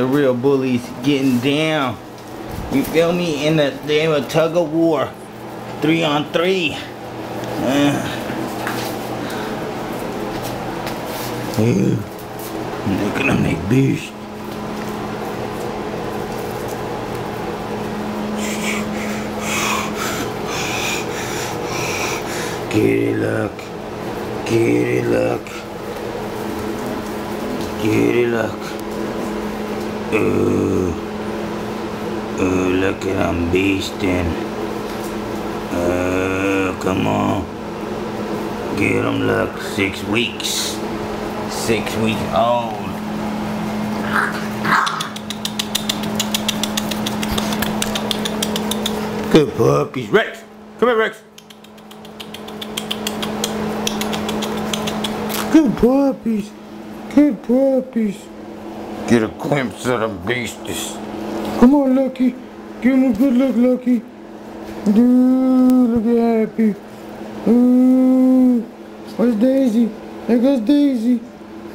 The real bullies getting down. You feel me? In the a tug of war. Three on three. Uh. Ew. Look at them, they beast. Get it, look. Get it, look. Ooh, look at them beasting. Uh, come on. Get them, look. Six weeks. Six weeks old. Good puppies. Rex, come here, Rex. Good puppies. Good puppies. Get a glimpse of them beasties. Come on, Lucky. Give him a good look, Lucky. Dude, look at Happy. Ooh. Where's Daisy? There goes Daisy.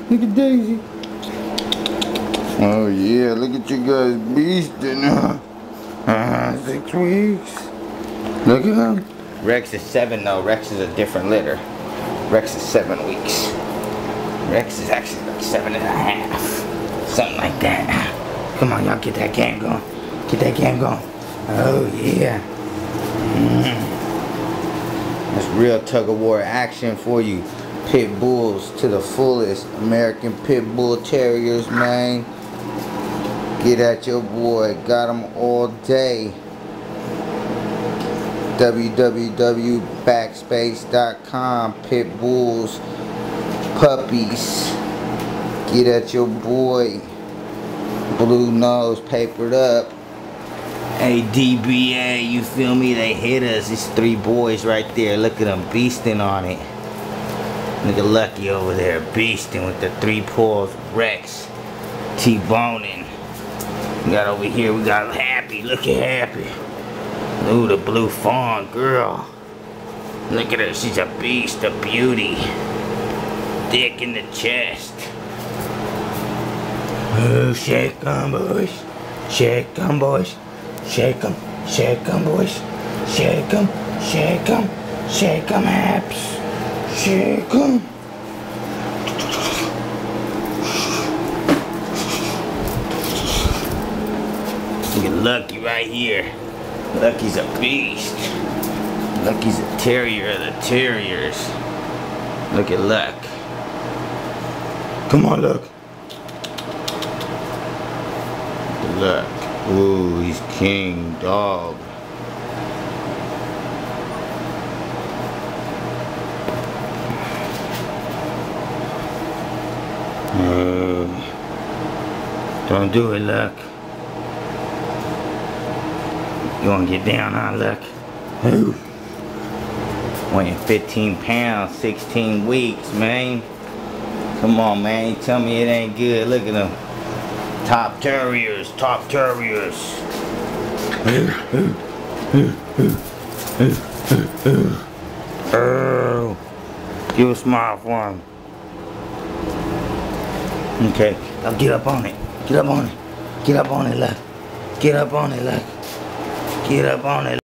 Look at Daisy. Oh yeah, look at you guys beasting. Uh, six weeks. Look at him. Rex is seven though. Rex is a different litter. Rex is seven weeks. Rex is actually like seven and a half. Something like that. Come on, y'all get that game going. Get that game going. Oh yeah. Mm. That's real tug of war action for you. Pit bulls to the fullest. American Pit Bull Terriers, man. Get at your boy. Got them all day. www.backspace.com. Pit Bulls. Puppies. Get at your boy. Blue nose papered up. ADBA, you feel me? They hit us. These three boys right there. Look at them beasting on it. Look at Lucky over there beasting with the three paws. Rex. T-boning. We got over here, we got Happy. Look at Happy. Ooh, the blue fawn girl. Look at her, she's a beast, a beauty. Dick in the chest. Oh, shake 'em, boys. Shake 'em, boys. Shake 'em, shake 'em, boys. Shake 'em, shake 'em, shake 'em, haps. Shake 'em. Look at Lucky right here. Lucky's a beast. Lucky's a terrier of the terriers. Look at Luck. Come on, Luck. Look. Ooh, he's king dog. Uh, don't do it, Luck. You wanna get down, huh, Luck? Ooh. Weighing 15 pounds, 16 weeks, man. Come on, man. Tell me it ain't good. Look at them. Top terriers, top terriers. Give a smile for him. Okay, now get up on it. Get up on it. Get up on it, look. Get up on it, look. Get up on it.